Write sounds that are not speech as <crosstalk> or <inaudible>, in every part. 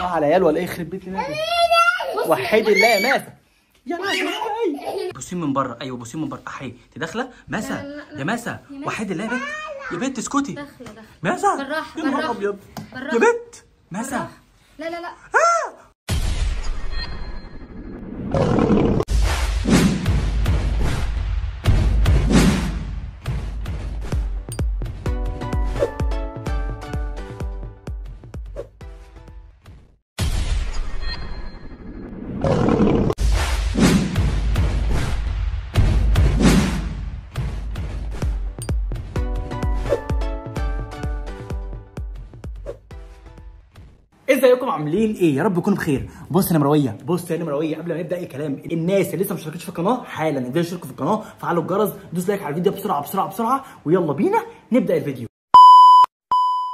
آه على عيال ولا إيه يخرب بيت وحيد الله يا ماسة يا ماسة بصين من بره أيوه بصين من بره. احي أنت داخلة؟ ماسة. يا ماسة. وحيد الله يا بنت. يا بنت اسكتي. داخلة داخلة. ماسة يا نهار. أبيض. يا بنت. ماسة. لا لا لا. ازيكم عاملين إيه؟ يا رب تكونوا بخير. بص يا نمروية. بص يا نمروية قبل ما نبدا أي كلام الناس اللي لسه ما اشتركتش في القناة حالا. انزلوا اشتركوا في القناة؟ فعلوا الجرس دوس like على الفيديو بسرعة بسرعة بسرعة ويلا بينا نبدأ الفيديو.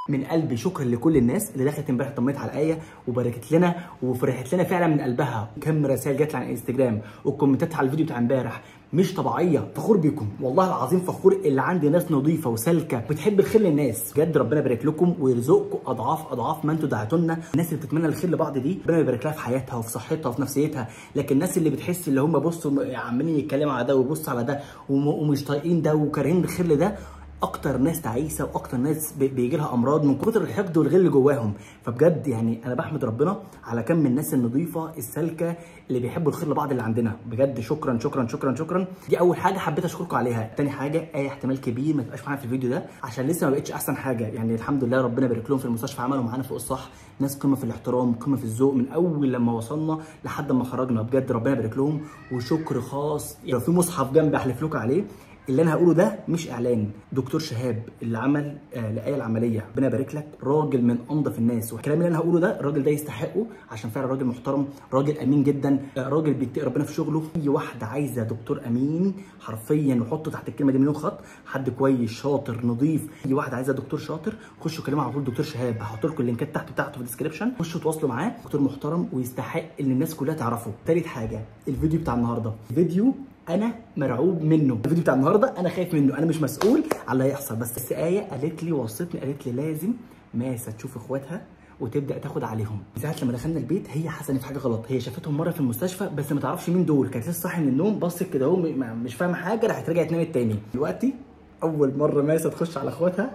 من قلبي شكرا لكل الناس اللي دخلت امبارح طمنت على الآية وباركت لنا وفرحت لنا فعلا من قلبها. كم رسائل جات لي على الإنستجرام والكومنتات على الفيديو بتاع امبارح. مش طبيعية. فخور بيكم. والله العظيم فخور اللي عندي ناس نظيفة وسالكة بتحب الخير للناس. بجد ربنا يبارك لكم ويرزقكم أضعاف أضعاف ما أنتوا دعيتوا لنا الناس اللي بتتمنى الخير لبعض دي ربنا يبارك لها في حياتها وفي صحتها وفي نفسيتها. لكن الناس اللي بتحس اللي هم بصوا عمالين يتكلموا على ده ويبصوا على ده وم- ومش طايقين ده وكارهين الخير لده أكتر ناس تعيسة وأكتر ناس بي- بيجي لها أمراض من كتر الحقد والغل اللي جواهم. فبجد يعني أنا بحمد ربنا على كم الناس النظيفة السالكة اللي بيحبوا الخير لبعض اللي عندنا. بجد شكرا شكرا شكرا شكرا. دي أول حاجة حبيت أشكركم عليها. تاني حاجة أي احتمال كبير ما تبقاش معانا في الفيديو ده. عشان لسه ما بقتش أحسن حاجة. يعني الحمد لله ربنا يبارك لهم في المستشفى عملوا معانا فوق الصح. ناس قمة في الاحترام قمة في الذوق من أول لما وصلنا لحد ما خرجنا. بجد ربنا يبارك لهم. وشكر خاص. لو في مصحف جنبي أحلف لكم عليه. اللي أنا هقوله ده مش إعلان. دكتور شهاب اللي عمل آه لآية العملية. ربنا يبارك لك. راجل من أنظف الناس. والكلام اللي أنا هقوله ده الراجل ده يستحقه عشان فعلا راجل محترم راجل أمين جدا آه راجل بيتقي ربنا في شغله. أي واحدة عايزة دكتور أمين حرفيا وحطوا تحت الكلمة دي مليون خط. حد كويس شاطر نظيف. أي واحدة عايزة دكتور شاطر خشوا كلموا على طول دكتور شهاب. هحط لكم ال links تحت بتاعته في ال description خشوا تواصلوا معاه. دكتور محترم ويستحق إن الناس كلها تعرفه. تالت حاجة الفيديو بتاع النهارده. فيديو أنا مرعوب منه. الفيديو بتاع النهارده أنا خايف منه. أنا مش مسؤول على اللي هيحصل. بس بس آية قالت لي وصتني قالت لي لازم ماسة تشوف إخواتها وتبدأ تاخد عليهم. ساعة لما دخلنا البيت هي في حاجة غلط. هي شافتهم مرة في المستشفى بس ما تعرفش مين دول. كانت لسه صاحية من النوم بصت كده أهو مش فاهمة حاجة راحت رجعت نامت تاني دلوقتي أول مرة ماسة تخش على إخواتها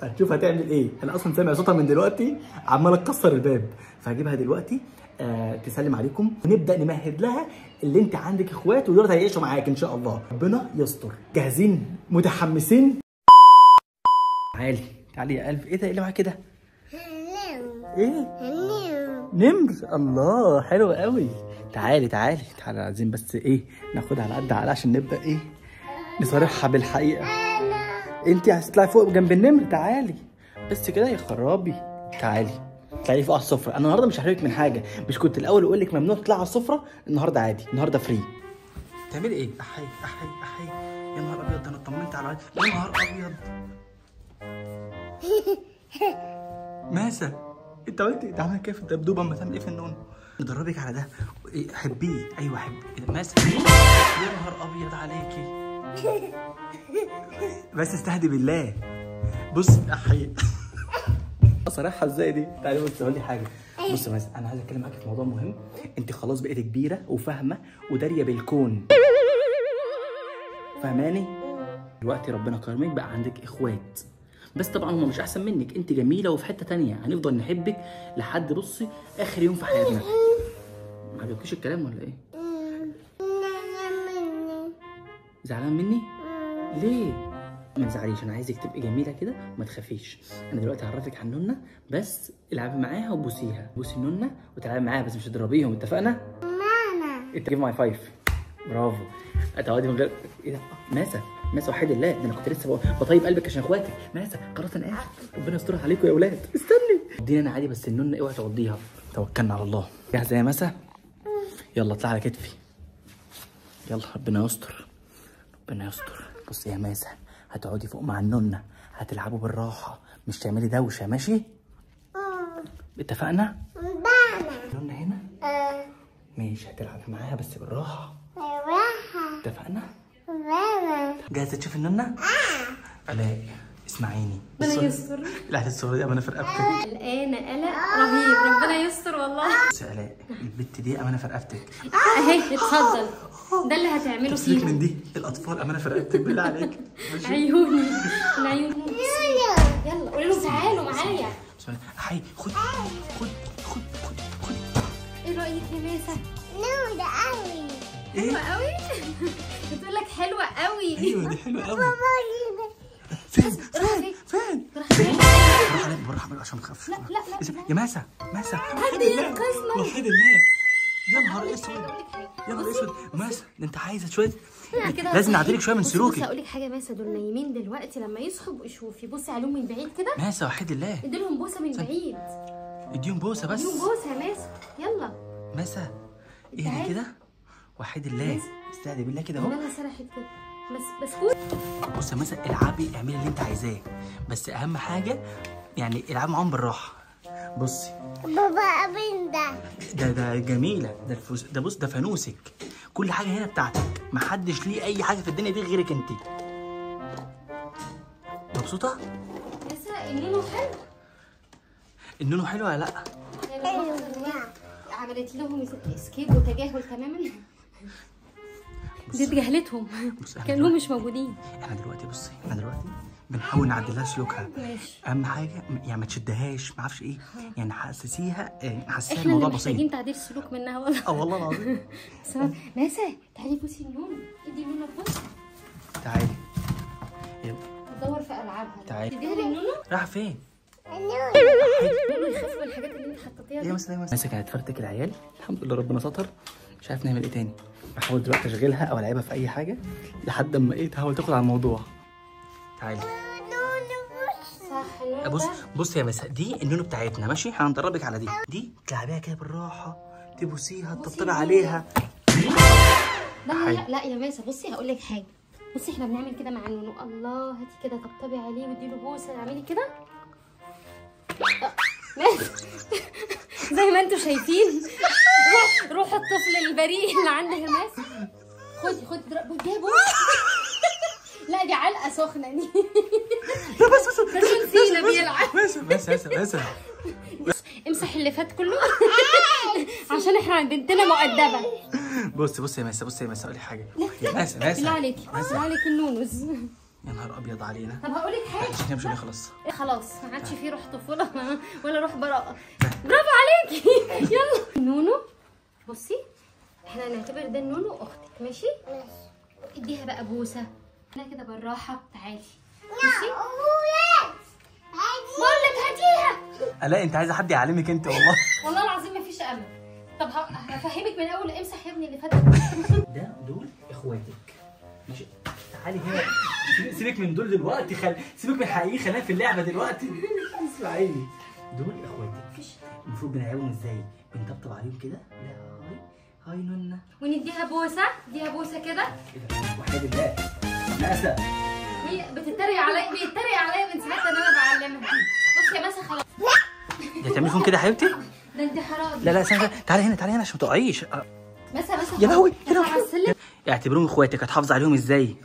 هتشوف هتعمل إيه. أنا أصلا سامع صوتها من دلوقتي عمالة تكسر الباب. فهجيبها دلوقتي. آه تسلم عليكم. ونبدأ نمهد لها اللي انت عندك إخوات ودول هيعيشوا معاك إن شاء الله. ربنا يستر. جاهزين؟ متحمسين؟ تعالي. تعالي يا قلب إيه ده؟ إيه اللي معاك كده؟ إيه؟ نمر. الله حلو قوي. تعالي تعالي. تعالي عايزين بس إيه؟ ناخدها على قد عقل عشان نبدأ إيه؟ نصارحها بالحقيقة. أنت عايزة تطلعي فوق جنب النمر؟ تعالي. بس كده يا خرابي. تعالي. تعالي فوق على السفرة. أنا النهارده مش هحرمك من حاجة. مش كنت الأول أقول لك ممنوع تطلعي على السفرة النهارده عادي. النهارده فري تعملي إيه؟ أحي أحي أحي. يا نهار أبيض أنا اطمنت على يا نهار أبيض. <laughs> ماسة أنت قلت انت عامل كيف الدبدوب أما تعمل إيه في النوم؟ ندربك على ده. إيه، حبيه أيوه حب إيه ده؟ ماسة يا نهار أبيض عليكي. <laughs> بس استهدي بالله. بص أحي. صراحة إزاي دي؟ تعالي بص أقول لي حاجة بص يا أنا عايز اتكلم معاكي في موضوع مهم. أنت خلاص بقيتي كبيرة وفاهمة ودارية بالكون. فاهماني دلوقتي ربنا كرمك بقى عندك إخوات. بس طبعا هم مش أحسن منك. أنت جميلة وفي حتة تانية. هنفضل نحبك لحد بصي آخر يوم في حياتنا. ما عجبكيش الكلام ولا إيه؟ زعلان مني. ليه؟ ما تزعليش أنا عايزك تبقي جميلة كده وما تخافيش. أنا دلوقتي هعرفك عن نونا بس العبي معاها وبوسيها. بوسي نونا وتلعبي معاها بس مش تضربيهم اتفقنا؟ give me five. برافو. هتقعدي من غير إيه ده؟ آه، ماسة. ماسة وحدي الله. ده أنا كنت لسه بطيب قلبك عشان أخواتك. ماسة خلاص أنا اسف ربنا يسترها عليكم يا أولاد. استني. اديني أنا عادي بس النونة اوعي تعضيها. توكلنا على الله. جاهزة يا ماسة؟ يلا اطلع على كتفي. يلا ربنا يستر. ربنا يستر. بصي يا ماسة. هتقعدي فوق مع النونة هتلعبوا بالراحة مش تعملي دوشة ماشي؟ اتفقنا؟ النونة هنا؟ ماشي هتلعبي معاها بس بالراحة اتفقنا؟ جاهزة تشوفي النونة؟ آلاء اسمعيني. ربنا بصي- يستر. <laughs> لا الصورة دي أنا في رقبتك قلقانة قلق رهيب ربنا يستر والله. بص يا الاء البت دي أمانة في رقبتك أهي اتفضل. ده اللي هتعمله فيها من دي؟ الأطفال أمانة في رقبتك بالله عليك. <laughs> عيوني العيون يلا. قولي لهم تعالوا معايا. بسم الله. حي خد خد خد خد خد. إيه رأيك يا ماسه نور قوي. إيه؟ قوي. <laughs> بتقول لك حلوة قوي. أيوه دي حلوة قوي. فين؟ فين؟ فين؟ فين؟ راح فين؟ بالراحه عليك بالراحه عليك عشان ما تخافش لا، لا، لا،. يا ماسه ماسه حد ينقذنا. وحيد الله. يا نهار أسود. يا نهار أسود. ماسه ده أنت عايزة شوية لازم. نعدلك شوية من سلوكك بصي هقول لك حاجة ماسه دول نايمين دلوقتي. لما يصحوا بقوا شوفي بصي عليهم من بعيد كده. ماسه وحيد الله. اديلهم بوسة من بعيد. اديهم بوسة بس. اديلهم بوسة يا ماسه يلا. ماسه إيه تعالي. ده كده. وحيد الله. استهدي بالله كده أهو. دماغها سرحت كده. بس بسكوت بص يا ماسه العبي اعملي اللي انت عايزاه. بس اهم حاجة يعني العبي معاهم بالراحة. بصي. بابا ابن ده. ده ده جميلة. ده الفوز ده بص ده فانوسك. كل حاجة هنا بتاعتك. محدش ليه أي حاجة في الدنيا دي غيرك انت. مبسوطة؟ ماسه النونو حلو؟ النونو حلو ولا لأ؟ يعني هي عملت لهم skip وتجاهل تماما. دي اتجاهلتهم إحنا كانهم مش موجودين إحنا دلوقتي بصي إحنا دلوقتي بنحاول نعدل لها سلوكها ماشي اهم حاجة يعني ما تشدهاش ما أعرفش إيه يعني حسسيها آه، حسسيها إحنا الموضوع بسيط محتاجين تعديل سلوك منها والله آه والله العظيم ماسة تعالي بوسي النونو ادي النونو بوسه تعالي يلا تدور في العابها تعالي. تديها للنونو رايحه فين؟ الحاجات اللي انت حطيتيها إيه دي مثلا ماسك هتفرتك العيال الحمد لله ربنا ستر مش عارف نعمل إيه تاني بحاول دلوقتي أشغلها أو ألعبها في أي حاجة لحد أما إيه تحاول تاخد على الموضوع. تعالي. بص بص يا ماسة دي النونو بتاعتنا. ماشي؟ هندربك على دي. دي تلعبيها كده بالراحة تبوسيها تطبطبي عليها. لا. لا لا يا ماسة بصي هقول لك حاجة. بصي إحنا بنعمل كده مع النونو الله هاتي كده طبطبي عليه واديله بوسة. اعملي كده. ماسة <laughs> زي ما أنتوا شايفين. <laughs> روح الطفل البريء اللي خدي خدي ضرب- اديها بوسة لا دي علقة سخنة دي. لا بس بس <laughs> جون سينا بيلعب. بس بس بس بس. امسح اللي فات كله. <laughs> عشان إحنا بنتنا مؤدبة. بص بص يا مساء بص يا مساء أقول لك حاجة يا مساء مساء بالله عليكي بالله عليكي النونوز يا نهار أبيض علينا. طب هقول لك حاجة عشان نمشي خلاص. خلاص ما عادش فيه روح طفولة ولا روح براءة. برافو عليكي. يلا. نونو. بصي إحنا هنعتبر ده النونو أختك ماشي؟ اديها بقى بوسة. أنا كده بالراحة تعالي. بصي بقول لك هاتيها. الاقي أنت عايزة حد يعلمك أنت والله. والله العظيم ما فيش أمل. طب هفهمك من أول امسح يا ابني اللي فات. ده دول إخواتك. ماشي؟ تعالي هنا. سيبك- من دول دلوقتي خل... سيبك من الحقيقي خلينا في اللعبة دلوقتي. <laughs> اسمعيني. دول إخواتك. المفروض بنلعبهم إزاي؟ بنطبطب عليهم كده؟ لا. هاي نونا ونديها بوسة اديها بوسة كده. وحيد الله. مأسى هي بتتريق عليا بيتريق عليا من ساعتها إن أنا بعلمها. بصي يا ماسة خلاص. ده تعملي فيهم كده يا حبيبتي؟ ده انت حرام. لا لا استنى تعالي هنا تعالي هنا عشان ما تقعيش. أه، مسا مسا يا لهوي، يا لهوي. اعتبروهم اخواتك هتحافظ عليهم إزاي؟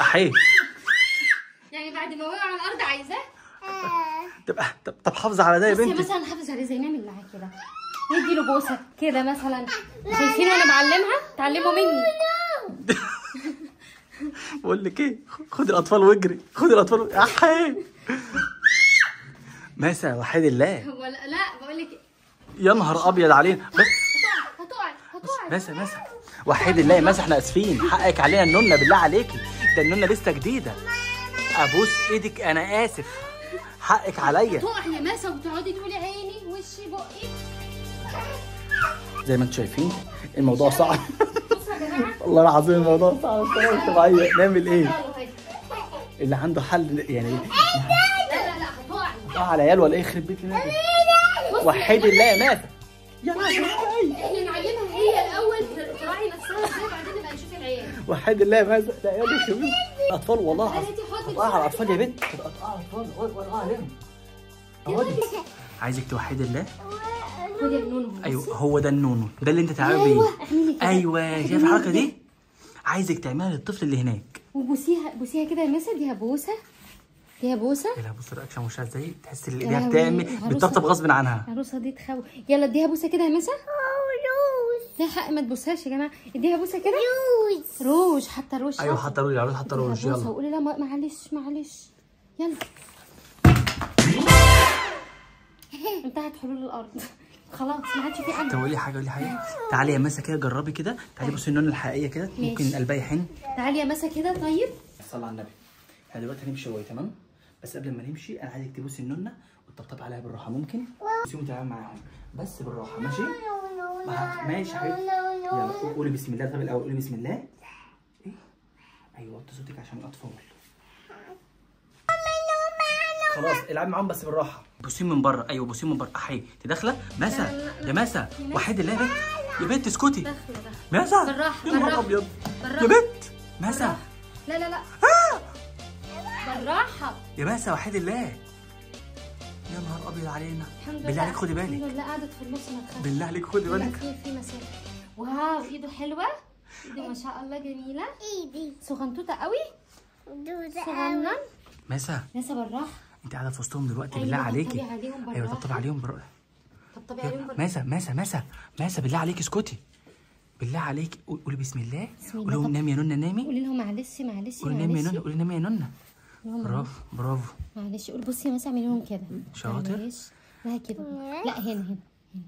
احي يعني بعد ما وقع على الأرض عايزاه؟ طب طب طب حافظ على ده يا بصي بنتي. مثلا نحافظ عليه زي نعمل معاه كده. ندي له بوسة كده مثلا. شايفين وأنا بعلمها تعلموا مني. <laughs> بقول لك إيه؟ خد الأطفال واجري. خد الأطفال و... احي مسا وحيد الله. <laughs> ولا لا بقول لك يا نهار أبيض علينا. بس هتقعي هتقعي هتقعي مسا مسا وحيد الله مسا إحنا آسفين. حقك علينا النونة بالله عليكي. ده النونة لسه جديدة. أبوس إيدك أنا آسف. حقك عليا. تقعي يا ماسه وتقعدي تقولي عيني وشي بقي. زي ما أنتم شايفين الموضوع صعب. والله العظيم الموضوع صعب. بطريقه مش طبيعيه نعمل إيه. اللي عنده حل يعني لا لا آه على عيال ولا إيه؟ يخرب بيت وحدي الله يا ماسا يا ماسا إحنا نعلمها هي الأول تراعي نفسها إزاي بعدين نبقى نشوف العيال. وحدي الله يا ماسة لا يا الاطفال والله العظيم. هتقع على الاطفال يا بنت. هتقع على الاطفال وقع عليهم عايزك توحد الله. خدي يا نونو أيوه هو ده النونو ده اللي أنت تعمل بيه. أيوه أيوه شايف الحركة دي؟ عايزك تعملها للطفل اللي هناك. وبوسيها بوسيها كده يا ماسه اديها بوسه اديها بوسه لا بص ال reaction وشها إزاي تحس ان يا إيديها بتعمل. بتطبطب غصب عنها. العروسه دي تخوف. يلا اديها بوسه كده يا ماسة روز ليه حق ما تبوسهاش يا جماعة. اديها بوسه كده. روز روج. حتى روج أيوه حتى روج العروس حتى روج. يلا. وقولي لا ما- معلش معلش. يلا. <laughs> انتهت حلول الأرض. خلاص ما عادش في طب حاجة قولي لي حاجة قولي لي حاجة. تعالي يا مسا كده جربي كده. تعالي بصي النون الحقيقية كده. ممكن. قلبها يحن. تعالي يا مسا كده طيب. صلى على النبي. إحنا دلوقتي هنمشي شوية تمام؟ بس قبل ما نمشي أنا عايزك تبوسي النونة وتطبطبي عليها بالراحة ممكن؟ بصي تعالي معاهم. بس بالراحة ماشي؟ ماشي يا حبيبتي. يلا قولي بسم الله. طب الأول قولي بسم الله. إيه؟ أيوه وطي صوتك عشان الأطفال. خلاص العبي معاهم بس بالراحة. بصي من بره. أيوه بصي من بره. أحي. أنت داخلة؟ مسا يا مسا وحيد الله يا بنت يا بنت اسكتي. مسا بالراحة، يا نهار. أبيض. يا بنت. مسا لا لا لا. بالراحة. يا مسا وحيد الله. يا نهار أبيض علينا. بالله عليك خدي بالك. الحمد لله قعدت في النص ما تخافش بالله عليك خدي بالك. في في مسافه واو إيده حلوة. إيده ما شاء الله جميلة. إيدي. صغنطوطة قوي. صغنن. مسا لسه بالراحة. انت قاعدة في وسطهم دلوقتي أيوة، بالله عليكي. عليهم أيوه. طبطبي عليهم بالراحه طبطبي عليهم بالراحه مسا مسا مسا مسا بالله عليك اسكتي. بالله عليك قولي بسم الله. قولي لهم نامي يا نونا نامي. قولي لهم معلش معلش قولي نامي يا نونا معلش قولي نامي يا نونا لهم برافو برافو. معلش قول بصي يا مسا اعملي لهم كده. شاطر. معلش. لا كده. لا هنا هنا هنا.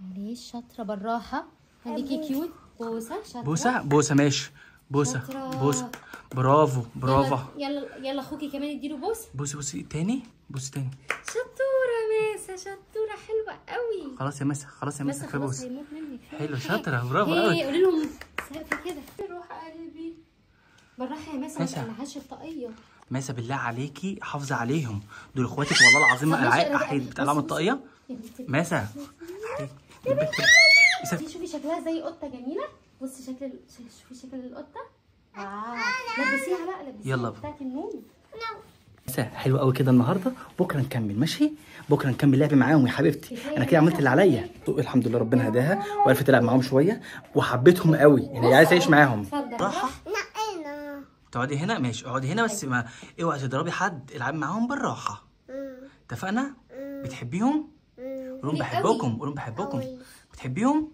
معلش شاطرة بالراحه خليكي كيوت. بوسة شاطرة. بوسة بوسة ماشي. بوسة. بوسة. برافو برافو. يلا يلا اخوكي كمان اديله بوس بوسي بوسي تاني؟ بوسي تاني. شطورة ماسة. شطورة حلوة قوي. خلاص يا مسا خلاص يا مسا كفايه بوسة. حلو شاطرة برافو هي قوي. قولي لهم سقفي كده. روح قلبي. بالراحة يا ماسة ما ماسة. تقلعهاش الطاقية. مسا بالله عليكي حافظي عليهم. دول اخواتك والله العظيم أنا- احيد بتقلعهم. الطاقية. دي شوفي شكلها زي قطة جميلة. بصي شكل شوفي شكل القطة. واو لبسيها لا لبسيها يلا. بتاعت النوم حلو قوي كده النهارده. بكرة نكمل ماشي؟ بكرة نكمل لعب معاهم يا حبيبتي. أنا كده عملت اللي عليا. الحمد لله ربنا هداها وعرفت تلعب معاهم شوية وحبيتهم قوي يعني هي عايزه تعيش معاهم راحة. نقينا. تقعدي هنا؟ ماشي. اقعدي هنا بس ما اوعي تضربي حد. العبي معاهم بالراحة. اتفقنا؟ بتحبيهم؟ قولوا بحبكم قولوا بحبكم. بتحبيهم؟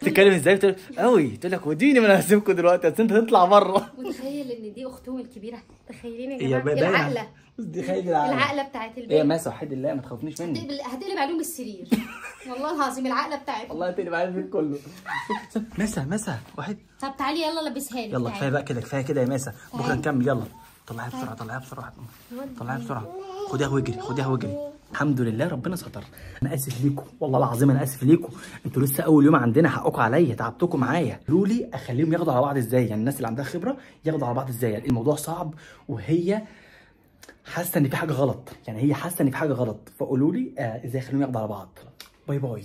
تتكلم إزاي؟ بتقول قوي تقول لك وديني ما أنا هسيبكم دلوقتي بس أنت تطلع بره. متخيل إن دي اختهم الكبيرة؟ تخيلين يا جماعة. العقلة. دي خايل العقل. العقلة بتاعت إيه البيت ماسة وحيد الله ما تخافنيش مني هتقلب هتقلب عليهم السرير. والله العظيم العقلة بتاعتهم والله تقلب على البيت كله. ماسة ماسة واحد طب تعالي يلا لبسها لي. يلا. كفاية بقى كده كفاية كده يا ماسة بكرة. نكمل يلا. طلعيها بسرعة طلعيها بسرعة. طلعيها بسرعة. خديها واجري خديها واجري الحمد لله ربنا ستر. أنا آسف ليكم والله العظيم أنا آسف ليكم أنتوا لسه أول يوم عندنا. حقكم عليا. تعبتكم معايا. قولوا لي أخليهم ياخدوا على بعض إزاي؟ يعني الناس اللي عندها خبرة ياخدوا على بعض إزاي؟ يعني الموضوع صعب وهي حاسة إن في حاجة غلط. يعني هي حاسة إن في حاجة غلط. فقولوا لي آه إزاي أخليهم ياخدوا على بعض؟ باي باي.